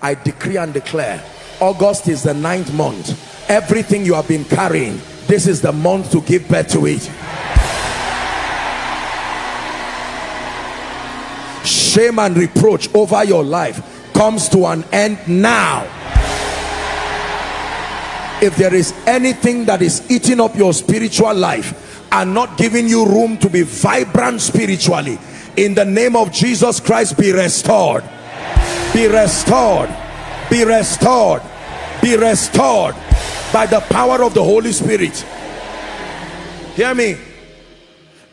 I decree and declare August is the ninth month. Everything you have been carrying this is the month to give birth to it. Shame and reproach over your life comes to an end now. If there is anything that is eating up your spiritual life and not giving you room to be vibrant spiritually in the name of Jesus Christ be restored be restored. Be restored. Be restored by the power of the Holy Spirit. Hear me.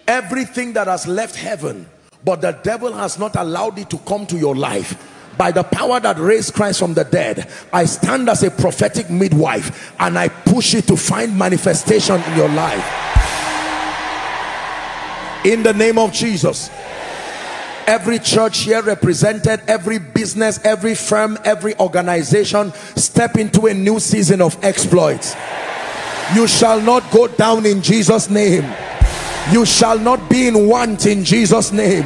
Everything that has left heaven but the devil has not allowed it to come to your life. By the power that raised Christ from the dead I stand as a prophetic midwife and I push it to find manifestation in your life. In the name of Jesus every church here represented every business every firm every organization step into a new season of exploits. You shall not go down in Jesus name. You shall not be in want in Jesus name.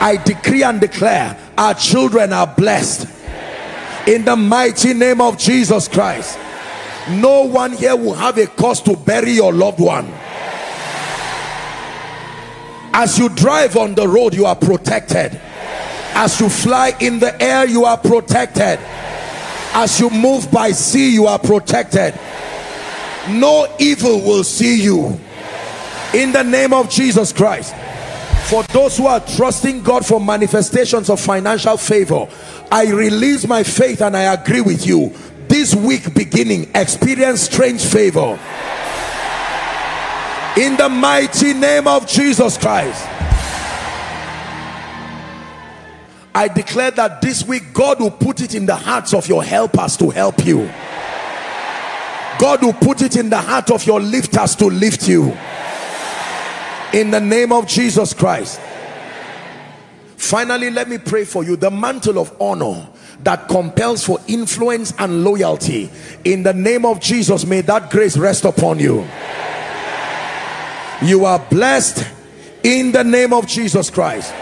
I decree and declare our children are blessed. In the mighty name of Jesus Christ. No one here will have a cause to bury your loved one as you drive on the road you are protected. As you fly in the air you are protected. As you move by sea you are protected. No evil will see you. In the name of Jesus Christ. For those who are trusting God for manifestations of financial favor I release my faith and I agree with you. This week beginning experience strange favor in the mighty name of Jesus Christ. I declare that this week God will put it in the hearts of your helpers to help you. God will put it in the heart of your lifters to lift you. In the name of Jesus Christ. Finally let me pray for you. The mantle of honor that compels for influence and loyalty. In the name of Jesus may that grace rest upon you you are blessed in the name of Jesus Christ